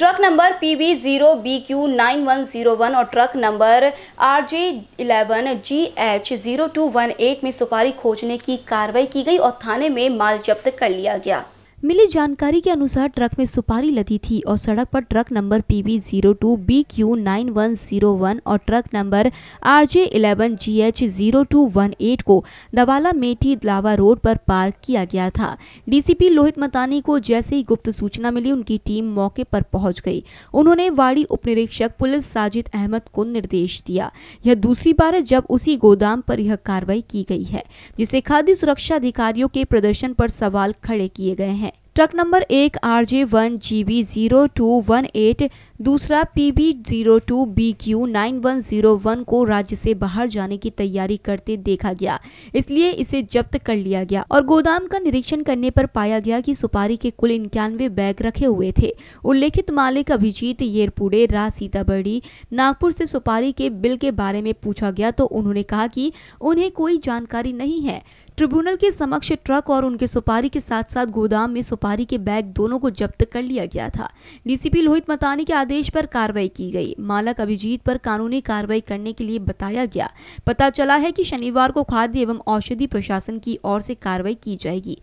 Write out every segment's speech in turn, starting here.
Truck number P V zero B Q nine one zero one और truck number R J eleven G H zero two one eight में सुपारी खोजने की कार्रवाई की गई और थाने में माल जब्त कर लिया गया। मिली जानकारी के अनुसार ट्रक में सुपारी लदी थी और सड़क पर truck number P V zero two B Q nine one zero one और truck number R J eleven G H zero two one eight को दवाला मेठी लावा रोड पर पार्क किया गया था। डीसीपी लोहित मतानी को जैसे ही गुप्त सूचना मिली, उनकी टीम मौके पर पहुँच गई। उन्होंने वाड़ी उपनिरीक्षक पुलिस साजिद अहमद को निर्देश दिया। यह दूसरी बार है जब उसी गोदाम पर यह कार्रवाई की गई है जिससे खाद्य सुरक्षा अधिकारियों के प्रदर्शन पर सवाल खड़े किए गए हैं। ट्रक नंबर एक R J one G B zero two one eight, दूसरा P B zero two B Q nine one zero one को राज्य से बाहर जाने की तैयारी करते देखा गया। इसलिए इसे जब्त कर लिया गया और गोदाम का निरीक्षण करने पर पाया गया कि सुपारी के कुल इक्यानवे बैग रखे हुए थे। उल्लेखित मालिक अभिजीत येरपुड़े, रा सीताबड़ी नागपुर से सुपारी के बिल के बारे में पूछा गया तो उन्होंने कहा कि उन्हें कोई जानकारी नहीं है। ट्रिब्यूनल के समक्ष ट्रक और उनके सुपारी के साथ साथ गोदाम में सुपारी के बैग दोनों को जब्त कर लिया गया था। डीसीपी लोहित मतानी के आदेश पर कार्रवाई की गई। मालक अभिजीत पर कानूनी कार्रवाई करने के लिए बताया गया। पता चला है कि शनिवार को खाद्य एवं औषधि प्रशासन की ओर से कार्रवाई की जाएगी।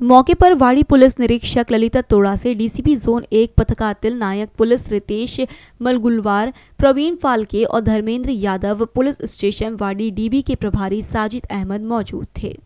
मौके पर वाड़ी पुलिस निरीक्षक ललिता तोड़ा से डीसीपी जोन एक पथकातिल नायक पुलिस रितेश मलगुलवार, प्रवीण फालके और Dharmendra Yadav police station Wadi DB के प्रभारी साजिद अहमद मौजूद थे।